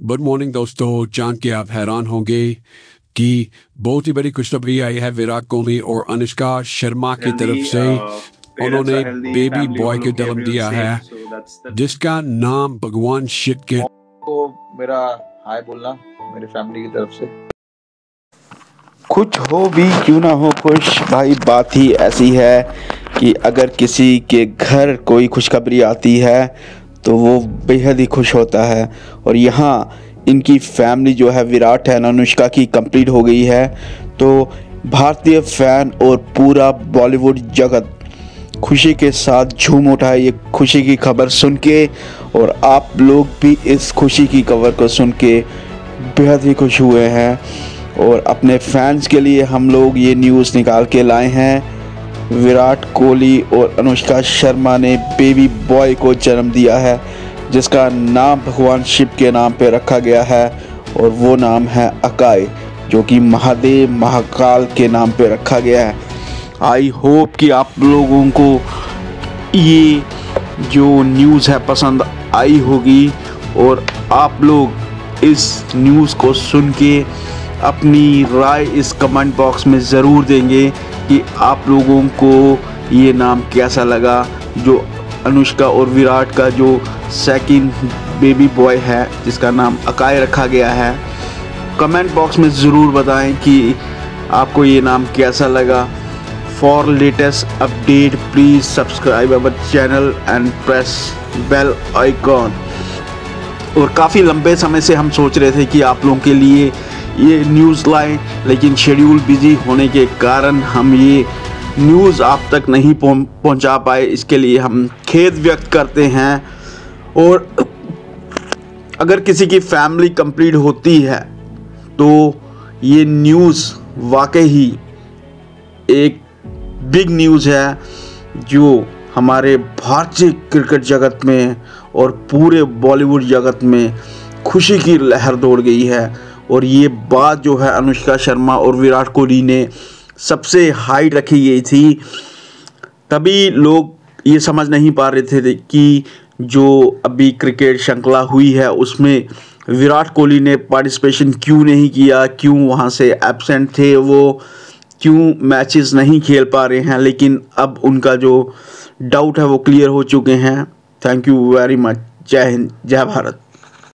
Good morning दोस्तों। जान के आप हैरान होंगे कि बहुत ही बड़ी खुशखबरी आई है विराट कोहली और अनुष्का शर्मा की तरफ़ से। उन्होंने बेबी बॉय के जन्म दिया है। जिसका नाम भगवान शिव के को मेरा हाय बोलना मेरी फैमिली की तरफ़ से। कुछ हो भी क्यों ना हो खुश भाई बात ही ऐसी है कि अगर किसी के घर कोई खुशखबरी आती है तो वो बेहद ही खुश होता है। और यहाँ इनकी फैमिली जो है, विराट है, अनुष्का की कंप्लीट हो गई है। तो भारतीय फ़ैन और पूरा बॉलीवुड जगत खुशी के साथ झूम उठा है ये खुशी की खबर सुन के। और आप लोग भी इस खुशी की खबर को सुन के बेहद ही खुश हुए हैं। और अपने फैंस के लिए हम लोग ये न्यूज़ निकाल के लाए हैं। विराट कोहली और अनुष्का शर्मा ने बेबी बॉय को जन्म दिया है, जिसका नाम भगवान शिव के नाम पर रखा गया है, और वो नाम है अकाय जो कि महादेव महाकाल के नाम पर रखा गया है। आई होप कि आप लोगों को ये जो न्यूज़ है पसंद आई होगी, और आप लोग इस न्यूज़ को सुन के अपनी राय इस कमेंट बॉक्स में ज़रूर देंगे। कि आप लोगों को ये नाम कैसा लगा? जो अनुष्का और विराट का जो सेकंड बेबी बॉय है, जिसका नाम अकाय रखा गया है कमेंट बॉक्स में ज़रूर बताएँ कि आपको ये नाम कैसा लगा। For latest update please subscribe our channel and press bell icon और काफ़ी लंबे समय से हम सोच रहे थे कि आप लोगों के लिए ये न्यूज़ लाए, लेकिन शेड्यूल बिज़ी होने के कारण हम ये न्यूज़ आप तक नहीं पहुँचा पाए। इसके लिए हम खेद व्यक्त करते हैं। और अगर किसी की फैमिली कंप्लीट होती है तो ये न्यूज़ वाकई ही एक बिग न्यूज़ है, जो हमारे भारतीय क्रिकेट जगत में और पूरे बॉलीवुड जगत में खुशी की लहर दौड़ गई है। और ये बात जो है अनुष्का शर्मा और विराट कोहली ने सबसे हाइट रखी गई थी। तभी लोग ये समझ नहीं पा रहे थे कि जो अभी क्रिकेट श्रृंखला हुई है, उसमें विराट कोहली ने पार्टिसिपेशन क्यों नहीं किया, क्यों वहाँ से एबसेंट थे वो, क्यों मैचेस नहीं खेल पा रहे हैं, लेकिन अब उनका जो डाउट है वो क्लियर हो चुके हैं। थैंक यू वेरी मच जय हिंद, जय भारत।